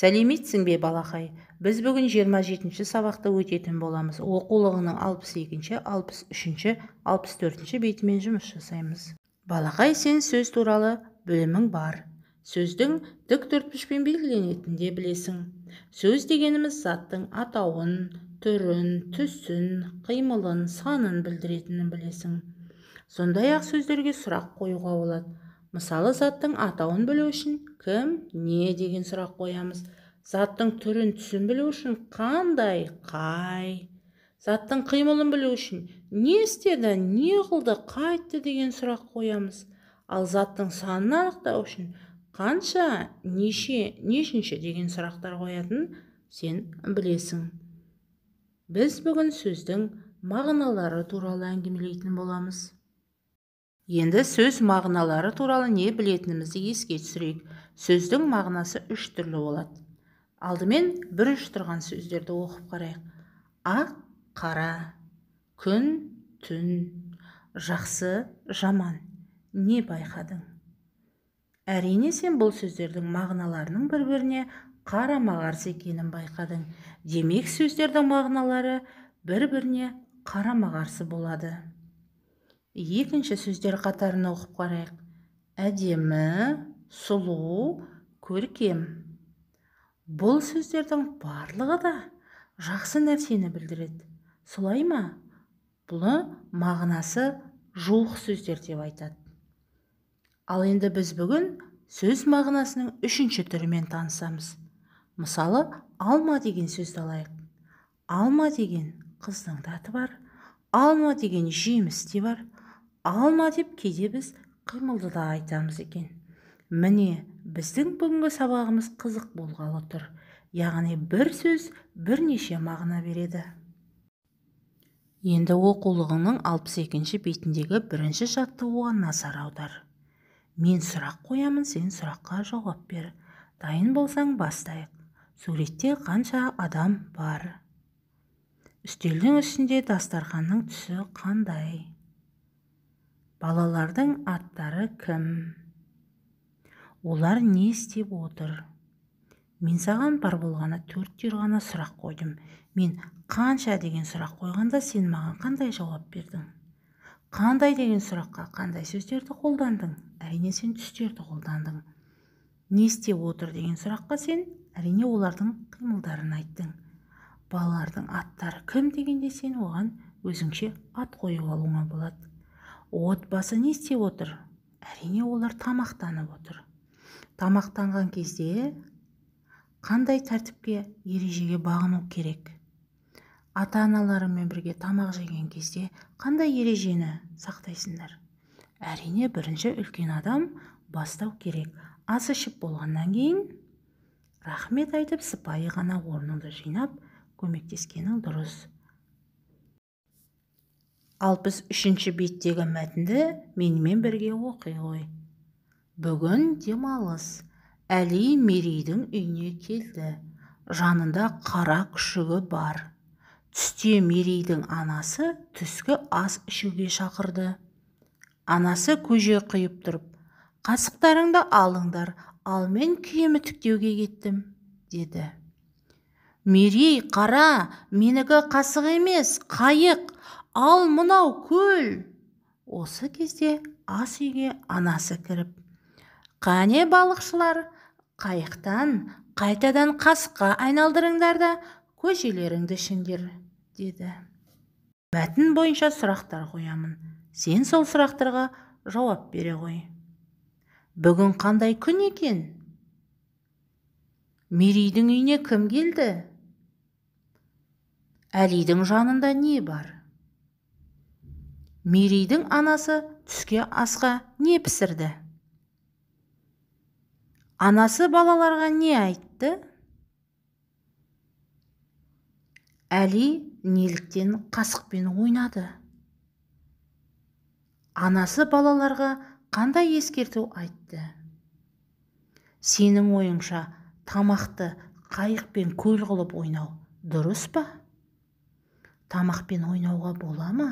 сәлеметсің бе балақай? Біз бүгін 27-ші сабақты өтетін боламыз. Оқулығының 62-ші 63-ші 64-ші бетімен жұмыс жасаймыз. Балақай сен сөз туралы білімің бар. Сөздің тік төртбұрышпен белгіленетінін де білесің. Сөз дегеніміз заттың атауын түрін түсін қимылын санын білдіретінін білесің. Сондай-ақ сөздерге сұрақ қоюға болады. Мысалы заттың атауын білу үшін кім не деген сұрақ қоямыз. Заттың түрін түсін білу үшін қандай қай. Заттың қимылын білу үшін не істеді не қылды қайтты деген сұрақ қоямыз. Ал заттың санын анықтау үшін қанша неше нешінші деген сұрақтар қоятын сен білесің. Біз бүгін сөздің мағыналары туралы әңгімелейтін боламыз. Енді сөз мағыналары туралы не білетінімізді еске түсірейік. Сөздің мағынасы үш түрлі болады. Алдымен бірінші тұрған сөздерді оқып қарайық. Ақ қара күн түн жақсы жаман. Не байқадың? Әрине сен бұл сөздердің мағыналарының бір біріне қарама қарсы екенін байқадың. Демек сөздердің мағыналары бір біріне қарама қарсы болады. Екінші сөздер қатарын оқып қарайық. Әдемі сұлу көркем. Бұл сөздердің барлығы да жақсы нәрсені білдіреді. Солай ма? Бұны мағынасы жуық сөздер деп айтады. Ал енді біз бүгін сөз мағынасының үшінші түрімен танысамыз. Мысалы алма деген сөзді алайық. Алма деген қыздың да аты бар. Алма деген жеміс те бар. Алма деп кейде біз қимылды да айтамыз екен. Міне біздің бүгінгі сабағымыз қызық болғалы тұр. Яғни бір сөз бірнеше мағына береді. Енді оқулығыңның алпыс екінші бетіндегі бірінші жаттығуға назар аудар. Мен сұрақ қоямын сен сұраққа жауап бер. Дайын болсаң бастайық. Суретте қанша адам бар? Үстелдің үстінде дастарханның түсі қандай? Балалардың аттары кім? Олар не істеп отыр? Мен саған бар болғаны төрт ғана сұрақ қойдым. Мен қанша деген сұрақ қойғанда сен маған қандай жауап бердің? Қандай деген сұраққа қандай сөздерді қолдандың? Әрине сен түстерді қолдандың. Не істеп отыр деген сұраққа сен әрине олардың қимылдарын айттың. Балалардың аттары кім дегенде сен оған өзіңше ат қойып алуыңа болады. Отбасы не істеп отыр? Әрине олар тамақтанып отыр. Тамақтанған кезде қандай тәртіпке ережеге бағыну керек? Ата аналарыңмен бірге тамақ жеген кезде қандай ережені сақтайсыңдар? Әрине бірінші үлкен адам бастау керек. Ас ішіп болғаннан кейін рахмет айтып сыпайы ғана орныңды жинап көмектескенің дұрыс. Алпыс үшінші беттегі мәтінді менімен бірге оқи ғой. Бүгін демалыс. Әли мерейдің үйіне келді. Жанында қара күшігі бар. Түсте мерейдің анасы түскі ас ішуге шақырды. Анасы көже құйып тұрып қасықтарыңды алыңдар ал мен киім үтіктеуге кеттім деді. Мерей қара менікі қасық емес қайық ал мынау көл. Осы кезде ас үйге анасы кіріп қане балықшылар қайықтан қайтадан қасыққа айналдырыңдар да көжелеріңді ішіңдер деді. Мәтін бойынша сұрақтар қоямын. Сен сол сұрақтарға жауап бере ғой бүгін қандай күн екен? Мерейдің үйіне кім келді? Әлидің жанында не бар? Мерейдің анасы түске асқа не пісірді? Анасы балаларға не айтты? Әли неліктен қасықпен ойнады? Анасы балаларға қандай ескерту айтты? Сенің ойыңша тамақты қайықпен көл қылып ойнау дұрыс па? Тамақпен ойнауға бола ма?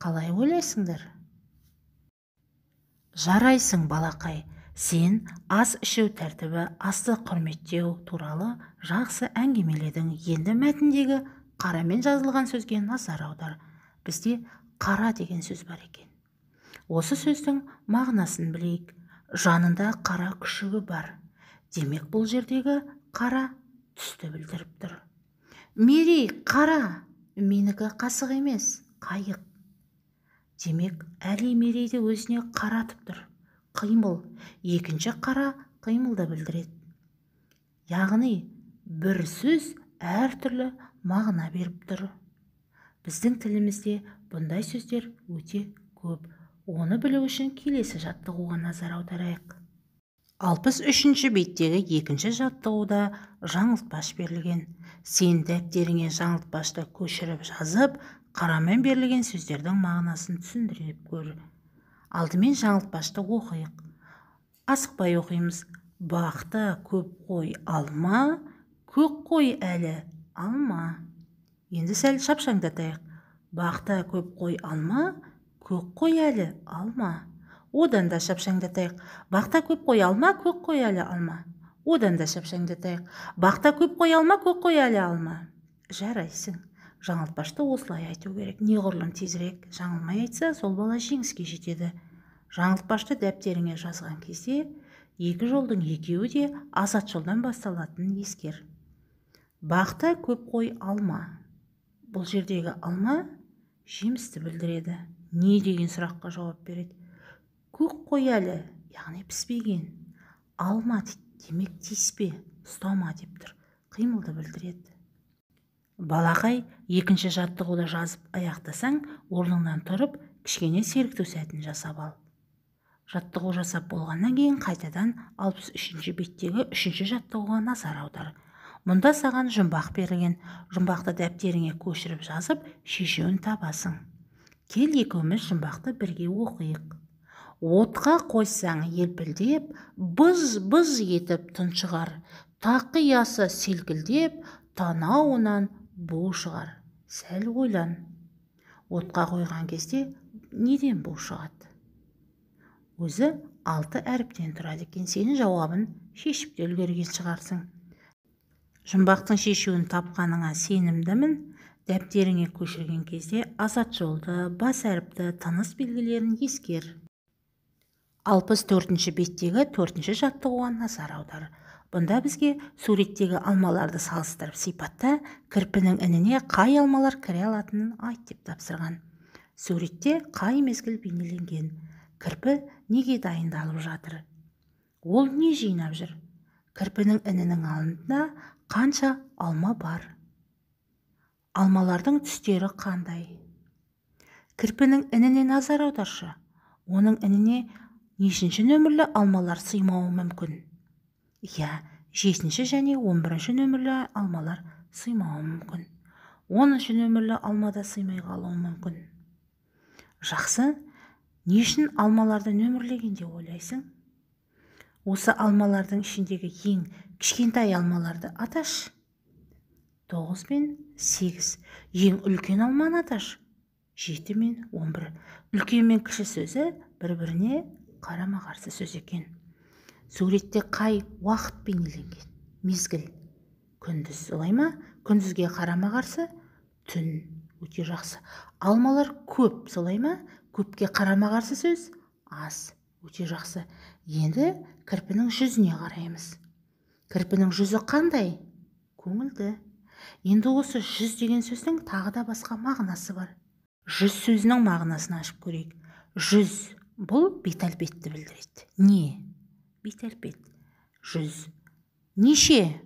Қалай ойлайсыңдар? Жарайсың балақай. Сен ас ішу тәртібі асты құрметтеу туралы жақсы әңгімеледің. Енді мәтіндегі қарамен жазылған сөзге назар аудар. Бізде қара деген сөз бар екен. Осы сөздің мағынасын білейік. Жанында қара күшігі бар. Демек бұл жердегі қара түсті білдіріп тұр. Мерей қара менікі қасық емес қайық. Демек әли мерейді өзіне қаратып тұр. Қимыл. Екінші қара қимылды білдіреді. Яғни бір сөз әртүрлі мағына беріп тұр. Біздің тілімізде бұндай сөздер өте көп. Оны білу үшін келесі жаттығуға назар аударайық. Алпыс үшінші беттегі екінші жаттығуда жаңылтпаш берілген. Сен дәптеріңе жаңылтпашты көшіріп жазып қарамен берілген сөздердің мағынасын түсіндіріп көр. Алдымен жаңылтпашты оқиық. Асықпай оқимыз. Бақта көп қой алма көк қой әлі алма. Енді сәл шапшаңдатайық бақта көп қой алма көк қой әлі алма. Одан да шапшаңдатайық бақта көп қой алма көк қой әлі алма. Одан да шапшаңдатайық бақта көп қой алма көк қой әлі алма. Жарайсың. Жаңылтпашты осылай айту керек. Неғұрлым тезірек жаңылмай айтса сол бала жеңіске жетеді. Жаңылтпашты дәптеріңе жазған кезде екі жолдың екеуі де азат жолдан басталатынын ескер. Бақта көп қой алма. Бұл жердегі алма жемісті білдіреді. Не деген сұраққа жауап береді. Көк қой әлі яғни піспеген. Алма демек тиіспе ұстама деп тұр. Қимылды білдіреді. Балақай екінші жаттығуды жазып аяқтасаң орныңнан тұрып кішкене сергіту сәтін жасап ал. Жаттығу жасап болғаннан кейін қайтадан алпыс үшінші беттегі үшінші жаттығуға назар аудар. Мұнда саған жұмбақ берілген. Жұмбақты дәптеріңе көшіріп жазып шешуін табасың. Кел екеуміз жұмбақты бірге оқиық. Отқа қойсаң елпілдеп быз быз етіп тұншығар. Тақиясы селкілдеп танауынан бу шығар. Сәл ойлан. Отқа қойған кезде неден бу шығады? Өзі алты әріптен тұрады екен. Сенің жауабын шешіп те үлгерген шығарсың. Жұмбақтың шешуін тапқаныңа сенімдімін. Дәптеріңе көшірген кезде азат жолды бас әріпті тыныс белгілерін ескер. Алпыс төртінші беттегі төртінші жаттығуға назар аудар. Бұнда бізге суреттегі алмаларды салыстырып сипатта кірпінің ініне қай алмалар кіре алатынын айт деп тапсырған. Суретте қай мезгіл бейнеленген кірпі неге дайындалып жатыр? Ол не жинап жүр? Кірпінің інінің алдында қанша алма бар? Алмалардың түстері қандай? Кірпінің ініне назар аударшы. Оның ініне нешінші нөмірлі алмалар сыймауы мүмкін. Иә жетінші және он бірінші нөмірлі алмалар сыймауы мүмкін. Оныншы нөмірлі алма да сыймай қалуы мүмкін. Жақсы не үшін алмаларды нөмірлеген деп ойлайсың? Осы алмалардың ішіндегі ең кішкентай алмаларды аташы тоғыз бен сегіз. Ең үлкен алманы аташы жеті мен он бір. Үлкен мен кіші сөзі бір біріне қарама қарсы сөз екен. Суретте қай уақыт бейнеленген? Мезгіл. Күндіз солай ма? Күндізге қарама қарсы? Түн өте жақсы. Алмалар көп солай ма? Көпке қарама қарсы сөз? Аз өте жақсы. Енді кірпінің жүзіне қараймыз. Кірпінің жүзі қандай? Көңілді. Енді осы жүз деген сөздің тағы да басқа мағынасы бар. Жүз сөзінің мағынасын ашып көрейік. Жүз бұл бет әлпетті білдіреді. Не? Бет әлпет жүз. Неше?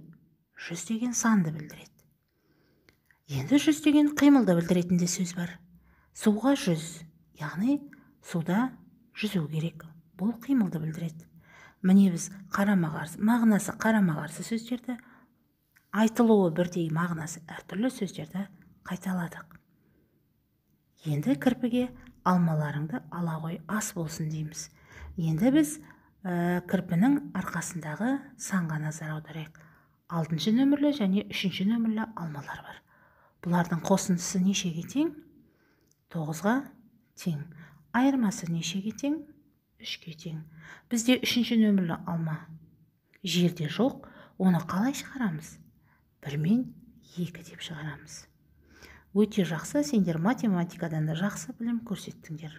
Жүз деген санды білдіреді. Енді жүз деген қимылды білдіретін де сөз бар. Суға жүз. Яғни суда жүзу керек. Бұл қимылды білдіреді. Міне біз қарама қарсы мағынасы қарама қарсы сөздерді айтылуы бірдей мағынасы әртүрлі сөздерді қайталадық. Енді кірпіге алмаларыңды ала қой ас болсын дейміз. Енді біз ә, кірпінің арқасындағы санға назар аударайық. Алтыншы нөмірлі және үшінші нөмірлі алмалар бар. Бұлардың қосындысы нешеге тең? Тоғызға тең. Айырмасы нешеге тең? Үшке тең. Бізде үшінші нөмірлі алма. Жерде жоқ оны қалай шығарамыз? Бір мен екі деп шығарамыз. Өте жақсы сендер математикадан да жақсы білім көрсеттіңдер.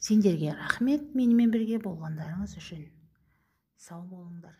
Сендерге рахмет менімен бірге болғандарыңыз үшін. Сау болыңдар.